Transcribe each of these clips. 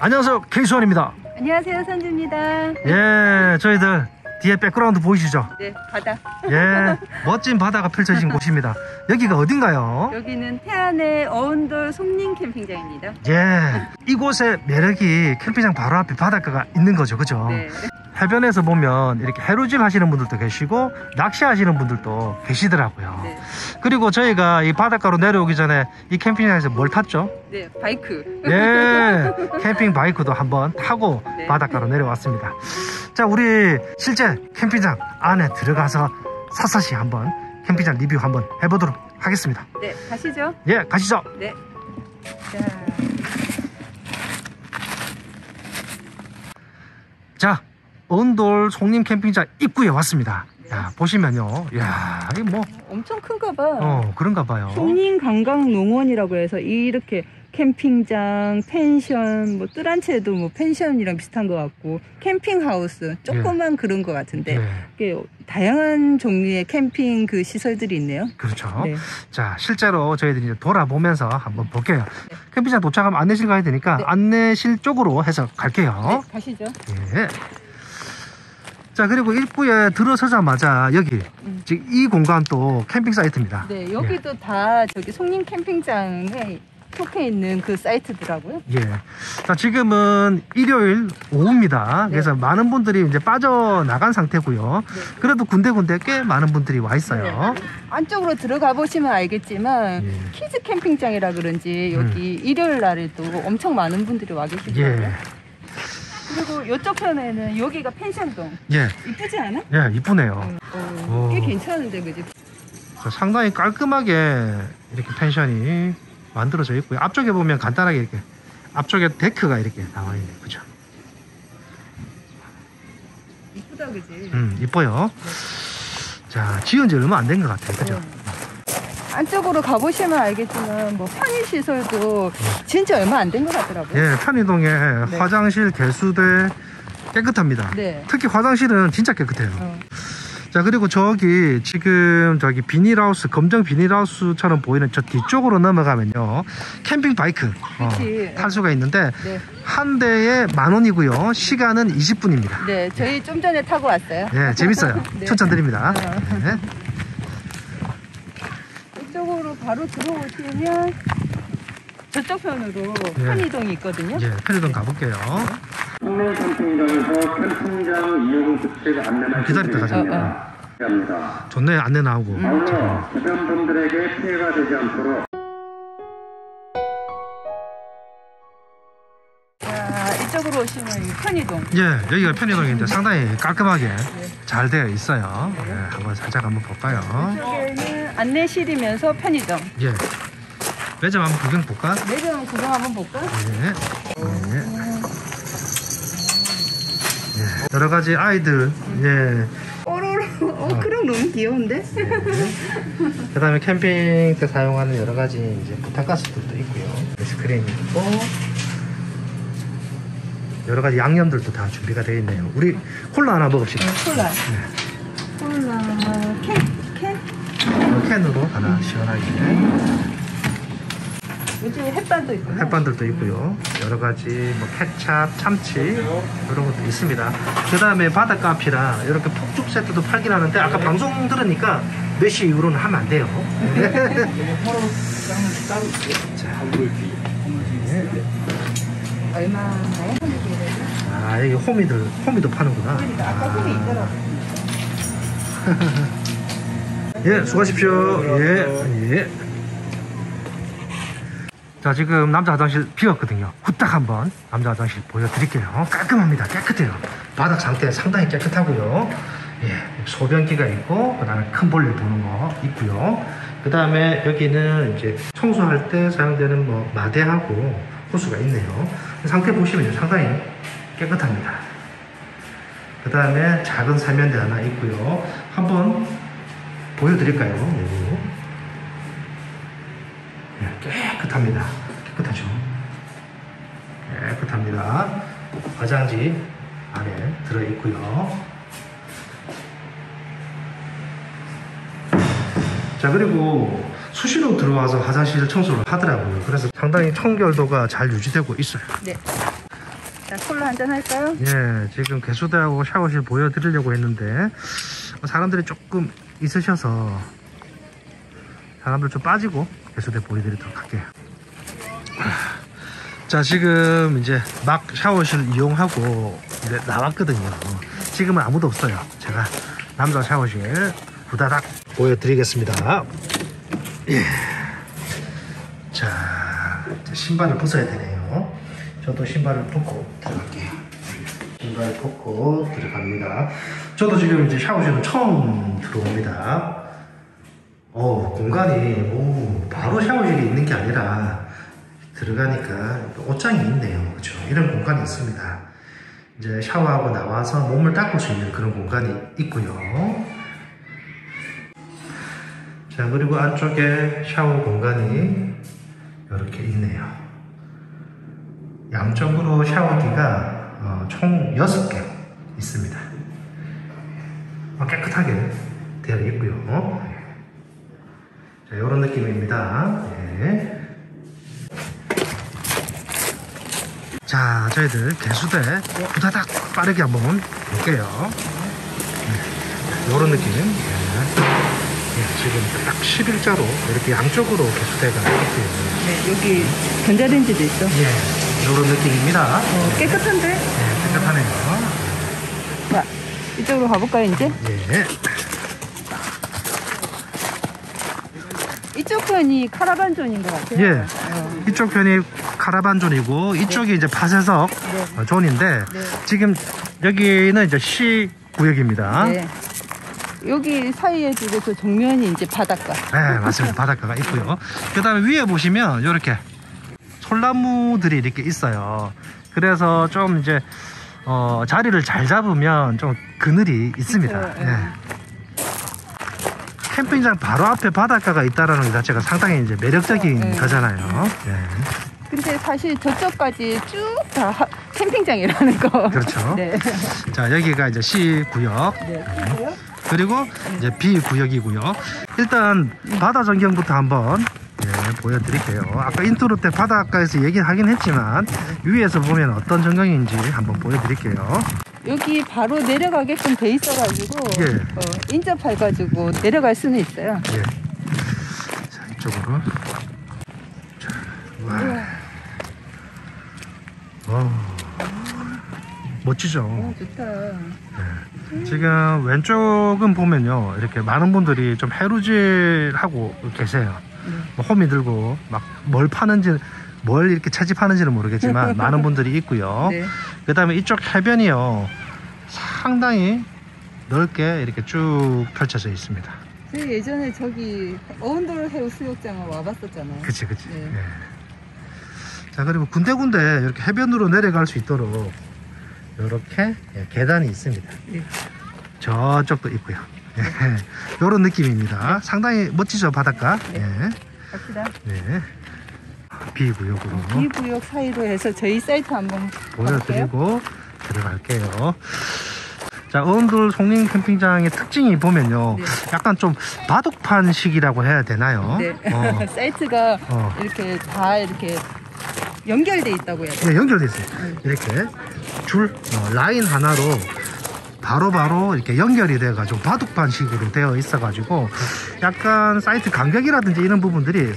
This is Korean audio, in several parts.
안녕하세요 케이수원입니다 안녕하세요, 선주입니다. 예 저희들 뒤에 백그라운드 보이시죠 네, 바다. 예 멋진 바다가 펼쳐진 곳입니다 여기가 어딘가요 여기는 태안의 어은돌 송림 캠핑장입니다. 예 이곳의 매력이 캠핑장 바로 앞에 바닷가가 있는 거죠 그죠 네. 해변에서 보면 이렇게 해루질 하시는 분들도 계시고 낚시하시는 분들도 계시더라고요 네. 그리고 저희가 이 바닷가로 내려오기 전에 이 캠핑장에서 뭘 탔죠 네, 바이크. 예, 캠핑 바이크도 한번 타고 네. 바닷가로 내려왔습니다. 자, 우리 실제 캠핑장 안에 들어가서 샅샅이 한번 캠핑장 리뷰 한번 해보도록 하겠습니다. 네, 가시죠. 예, 가시죠. 네. 자, 자, 언돌 송림 캠핑장 입구에 왔습니다. 야, 보시면요. 야, 이게 뭐, 엄청 큰가 봐. 어, 그런가 봐요. 송림 관광 농원이라고 해서 이렇게 캠핑장, 펜션, 뭐 뜰한채도 뭐 펜션이랑 비슷한 것 같고 캠핑 하우스 조그만 그런 것 같은데 예, 다양한 종류의 캠핑 그 시설들이 있네요. 그렇죠. 네. 자, 실제로 저희들이 이제 돌아보면서 한번 볼게요. 캠핑장 도착하면 안내실 가야 되니까 네. 안내실 쪽으로 해서 갈게요. 네, 가시죠. 예. 자 그리고 입구에 들어서자마자 여기 음. 지금 이 공간도 캠핑 사이트입니다. 네, 여기도 다 저기 송림 캠핑장에 속해 있는 그 사이트더라고요. 예. 자 지금은 일요일 오후입니다. 네. 그래서 많은 분들이 이제 빠져나간 상태고요. 네. 그래도 군데군데 꽤 많은 분들이 와 있어요. 네. 안쪽으로 들어가 보시면 알겠지만 예. kids 캠핑장이라 그런지 음. 여기 일요일 날에도 엄청 많은 분들이 와 계시더라고요. 예. 그리고 이쪽 편에는 여기가 펜션동. 예. 이쁘지 않아? 예, 이쁘네요. 어, 꽤 오. 괜찮은데 그지? 자, 상당히 깔끔하게 이렇게 펜션이 만들어져 있고요. 앞쪽에 보면 간단하게 이렇게 앞쪽에 데크가 이렇게 나와 있네요. 그죠? 이쁘다 그지? 음, 이뻐요. 자, 지은 지 얼마 안 된 것 같아요. 그죠? 네. 안쪽으로 가보시면 알겠지만 뭐 편의 시설도 진짜 얼마 안 된 것 같더라고요. 예, 편의동에 화장실, 개수대 깨끗합니다. 네. 특히 화장실은 진짜 깨끗해요. 어. 자, 그리고 저기 지금 저기 비닐하우스, 검정 비닐하우스처럼 보이는 저 뒤쪽으로 넘어가면요. 캠핑 바이크 어. 탈 수가 있는데 네. 한 대에 만 원이고요. 시간은 20분입니다. 네, 저희 좀 전에 타고 왔어요. 예, 재밌어요. 네. 추천드립니다. 어. 네. 바로 들어오시면 저쪽 편으로 예. 편의동이 있거든요. 예, 편의동 가볼게요. 국내 캠핑장에서 캠핑장 이용 규칙 안내만 기다렸다 가자. 어, 합니다. 좋네, 안내 나오고. 음. 아울러 주변 분들에게 피해가 되지 않도록 자, 이쪽으로 오시면 이 편의동. 예, 여기가 편의동인데 상당히 깔끔하게 잘 되어 있어요. 예, 한번 살짝 한번 볼까요? 이쪽에는 안내실이면서 편의점. 예. 매점 한번 구경 볼까? 매점 구경 한번 볼까? 예. 예. 예. 여러 가지 아이들, 예. 오로로. 어, 그럼 너무 귀여운데? 그 다음에 캠핑 때 사용하는 여러 가지 이제 부탄가스들도 있고요. 스크린이 있고, 여러 가지 양념들도 다 준비가 되어 있네요. 우리 콜라 하나 먹읍시다. 콜라. 콜라. 캔. 캔. 어, 캔으로 하나 시원하게. 요즘에 햇반도 있고. 햇반들도 있고요. 여러 가지 뭐 케찹, 참치 이런 것도 있습니다. 그 다음에 바닷가 앞이라 이렇게 폭죽 세트도 팔긴 하는데 아까 방송 들으니까 몇 시 이후로는 하면 안 돼요. 얼마나요? 아 여기 호미들 호미도 파는구나. 아까 홈이 있더라고. 예, 수고하십시오. 예, 예. 자, 지금 남자 화장실 비었거든요. 후딱 한번 남자 화장실 보여드릴게요. 깔끔합니다. 깨끗해요. 바닥 상태 상당히 깨끗하고요. 예, 소변기가 있고, 그 다음에 큰 볼일 보는 거 있고요. 그 다음에 여기는 이제 청소할 때 사용되는 뭐 마대하고 호수가 있네요. 상태 보시면 상당히 깨끗합니다. 그 다음에 작은 세면대 하나 있고요. 한번 보여드릴까요? 내부. 네, 깨끗합니다. 깨끗하죠? 깨끗합니다. 화장지 안에 들어있고요. 자 그리고 수시로 들어와서 화장실 청소를 하더라고요. 그래서 상당히 청결도가 잘 유지되고 있어요. 네. 자, 콜라 한잔 할까요? 예, 지금 개수대하고 샤워실 보여드리려고 했는데 사람들이 조금 있으셔서 사람들 좀 빠지고 개수대 보여드리도록 할게요. 자, 지금 이제 막 샤워실 이용하고 이제 나왔거든요. 지금은 아무도 없어요. 제가 남자 샤워실 후다닥 보여드리겠습니다. 예. 자, 신발을 벗어야 되네요. 저도 신발을 벗고 들어갈게요. 신발 벗고 들어갑니다. 저도 지금 이제 샤워실은 처음 들어옵니다. 어, 공간이, 오, 바로 샤워실이 있는 게 아니라 들어가니까 또 옷장이 있네요. 그죠? 이런 공간이 있습니다. 이제 샤워하고 나와서 몸을 닦을 수 있는 그런 공간이 있고요. 자, 그리고 안쪽에 샤워 공간이 이렇게 있네요. 양쪽으로 샤워기가 어, 총 6개 있습니다. 어, 깨끗하게 되어 있고요. 자, 이런 느낌입니다. 네. 자, 저희들 개수대 후다닥 빠르게 한번 볼게요. 네. 이런 느낌. 네. 네, 지금 딱 11자로 이렇게 양쪽으로 개수대가 있고요. 네, 여기 전자레인지도 있어. 예, 이런 느낌입니다. 어, 깨끗한데? 네, 깨끗하네요. 자, 이쪽으로 가볼까요, 이제? 예. 이쪽 편이 카라반존인 것 같아요. 예. 어, 이쪽 편이 카라반 존이고 이쪽이 이제 파쇄석 네. 어, 존인데 네. 지금 여기는 이제 C 구역입니다. 네. 여기 사이에 저 정면이 이제 바닷가. 네, 맞습니다. 바닷가가 있고요. 그 다음에 위에 보시면 이렇게 솔나무들이 이렇게 있어요. 그래서 좀 이제 어, 자리를 잘 잡으면 좀 그늘이 있습니다. 그쵸, 예. 예. 캠핑장 바로 앞에 바닷가가 있다라는 것 자체가 상당히 이제 매력적인 그쵸, 예. 거잖아요. 예. 근데 사실 저쪽까지 쭉 다 캠핑장이라는 거. 그렇죠. 네. 자, 여기가 이제 C 구역. 네. 그리고 이제 B 구역이고요. 일단 바다 전경부터 한번 예, 보여드릴게요. 아까 인트로 때 바닷가에서 얘기하긴 했지만 위에서 보면 어떤 전경인지 한번 보여드릴게요. 여기 바로 내려가게끔 돼 있어가지고 예. 어, 인접해가지고 내려갈 수는 있어요. 예. 자 이쪽으로. 자, 와. 와. 멋지죠. 오, 좋다. 지금 왼쪽은 보면요 이렇게 많은 분들이 좀 해루질 하고 계세요 뭐 호미 들고 막 뭘 파는지 뭘 이렇게 채집하는지는 모르겠지만 많은 분들이 있고요 네. 그 다음에 이쪽 해변이요 상당히 넓게 이렇게 쭉 펼쳐져 있습니다 저희 예전에 저기 어운돌 해우 수욕장을 와봤었잖아요. 그치 그치 네. 예. 자 그리고 군데군데 이렇게 해변으로 내려갈 수 있도록 이렇게 예, 계단이 있습니다 네. 저쪽도 있고요. 이런 느낌입니다. 상당히 멋지죠 바닷가. 네. 예. 갑시다. 네. B 구역으로 이 구역 사이로 해서 저희 사이트 한번 보여드리고 들어갈게요. 자, 어운돌 송림 캠핑장의 특징이 보면요, 네. 약간 좀 바둑판식이라고 해야 되나요? 네. 어, 사이트가 어. 이렇게 다 이렇게 연결돼 있다고 해야 돼요. 네, 연결돼 있어요. 네. 이렇게 줄 어, 라인 하나로 바로 바로 이렇게 연결이 돼가지고 바둑판식으로 되어 있어가지고 약간 사이트 간격이라든지 이런 부분들이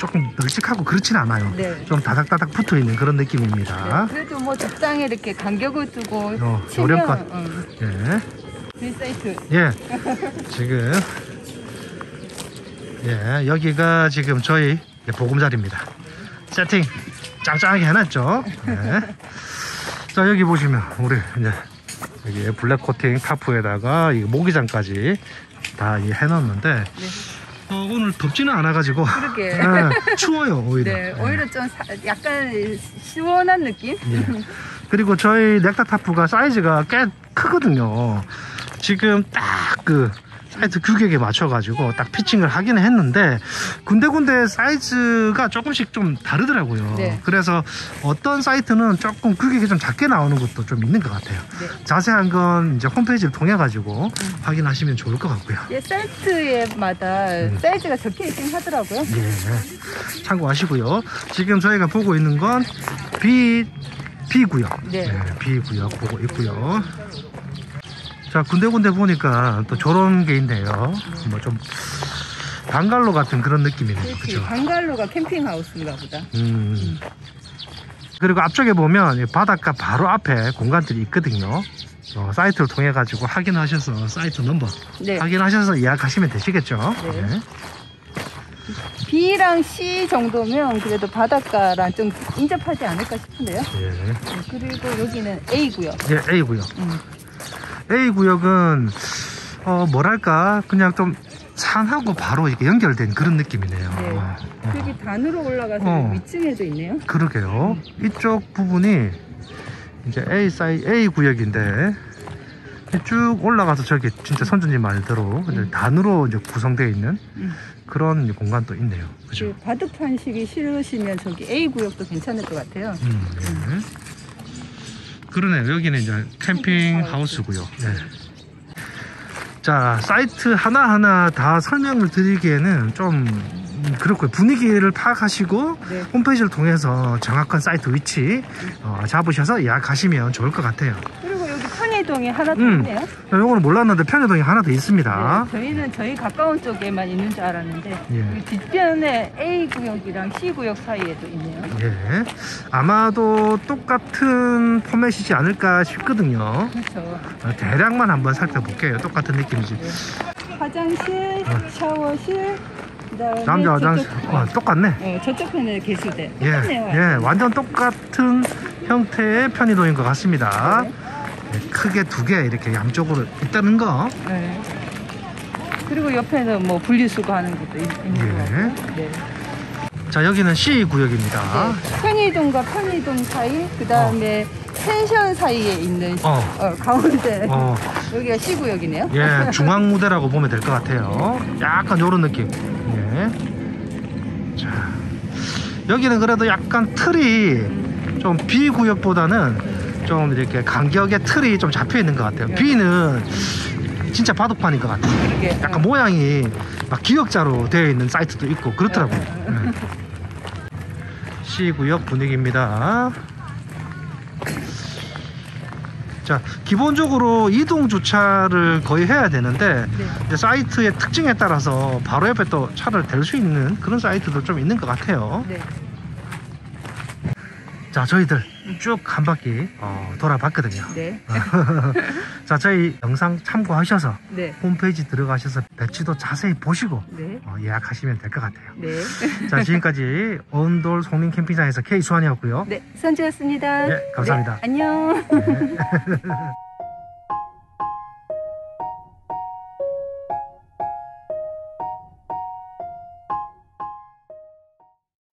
조금 널찍하고 그렇진 않아요. 네. 좀 다닥다닥 붙어 있는 그런 느낌입니다. 그래도 뭐 적당히 이렇게 간격을 두고 어, 요령껏. 어, 예. 저희 사이트 예. 지금 예 여기가 지금 저희 보금자리입니다. 세팅 짱짱하게 해놨죠. 예. 자 여기 보시면 우리 이제 여기 black 코팅 tarp에다가 이 모기장까지 다 이 해놨는데 네. 어, 오늘 덥지는 않아가지고 그러게. 예, 추워요 오히려. 네, 예. 오히려 좀 사- 약간 시원한 느낌? 예. 그리고 저희 recta tarp가 사이즈가 꽤 크거든요. 지금 딱 그 사이트 규격에 맞춰가지고 딱 pitching을 하긴 했는데 군데군데 사이즈가 조금씩 좀 다르더라고요. 네. 그래서 어떤 사이트는 조금 규격이 좀 작게 나오는 것도 좀 있는 것 같아요. 네. 자세한 건 이제 홈페이지를 통해 가지고 확인하시면 좋을 것 같고요. 예, 사이트에마다 음. 사이즈가 적혀 있긴 하더라고요. 예, 참고하시고요. 지금 저희가 보고 있는 건 B B 구역, 네. B 구역 보고 있고요. 자, 군데군데 보니까 또 저런 게 있네요. 뭐 좀 방갈로 같은 그런 느낌이네요. 그렇지. 그죠? 방갈로가 캠핑하우스인가 보다. 음. 그리고 앞쪽에 보면 이 바닷가 바로 앞에 공간들이 있거든요. 어, 사이트를 통해 가지고 확인하셔서 사이트 넘버 네. 확인하셔서 예약하시면 되시겠죠. 네. 네. B랑 C 정도면 그래도 바닷가랑 좀 인접하지 않을까 싶은데요. 예. 네, 그리고 여기는 A 구역. 예, A 구역. 음. A 구역은 어 뭐랄까 그냥 좀 산하고 바로 이렇게 연결된 그런 느낌이네요. 네. 어, 어. 여기 단으로 올라가서 어. 위층에도 있네요. 그러게요. 이쪽 부분이 이제 A 사이 A 구역인데 쭉 올라가서 저기 진짜 선주님 말대로 이제 단으로 이제 구성되어 있는 음. 그런 공간도 있네요. 그죠? 그 바둑판식이 싫으시면 저기 A 구역도 괜찮을 것 같아요. 음, 네. 그러네요. 여기는 이제 캠핑 하우스고요. 네. 자, 사이트 하나하나 다 설명을 드리기에는 좀 음, 그렇고요. 분위기를 파악하시고 네. 홈페이지를 통해서 정확한 사이트 위치 어, 잡으셔서 예약하시면 좋을 것 같아요. 편의동이 하나 더 음. 있네요. 이거는 몰랐는데 편의동이 하나 더 있습니다. 네, 저희는 저희 가까운 쪽에만 있는 줄 알았는데 예. 여기 뒷편에 A 구역이랑 C 구역 사이에도 있네요. 예. 아마도 똑같은 포맷이지 않을까 싶거든요. 그렇죠. 어, 대략만 한번 살펴볼게요. 똑같은 느낌이지. 화장실, 샤워실, 그다음에 남자 화장실 어, 똑같네. 어, 저쪽 편에 개수대. 예. 예, 완전 똑같은 형태의 편의동인 것 같습니다. 네. 예, 크게 두 개 이렇게 양쪽으로 있다는 거. 네. 그리고 옆에는 뭐 분리수거 하는 것도 있- 있는 예. 것 같고. 네. 자, 여기는 C 구역입니다. 네. 편의동과 편의동 사이, 그 다음에 펜션 사이에 있는 어, 어, 가운데 어, 여기가 C 구역이네요. 예, 중앙 무대라고 보면 될 것 같아요. 약간 요런 느낌. 예. 자, 여기는 그래도 약간 틀이 좀 B 구역보다는 좀 이렇게 간격의 틀이 좀 잡혀 있는 것 같아요. B는 진짜 바둑판인 것 같아요. 그러게. 약간 모양이 막 기역자로 되어 있는 사이트도 있고 그렇더라고요. 네. C 구역 분위기입니다. 자, 기본적으로 이동 주차를 거의 해야 되는데 네. 사이트의 특징에 따라서 바로 옆에 또 차를 댈 수 있는 그런 사이트도 좀 있는 것 같아요. 네. 자, 저희들 쭉 한 바퀴 어, 돌아봤거든요. 네. 자, 저희 영상 참고하셔서 네. 홈페이지 들어가셔서 배치도 자세히 보시고 네. 어, 예약하시면 될 것 같아요. 네. 자, 지금까지 언돌 송림 캠핑장에서 K 수환이었고요. 네. 선주였습니다. 네, 감사합니다. 네, 안녕. 네.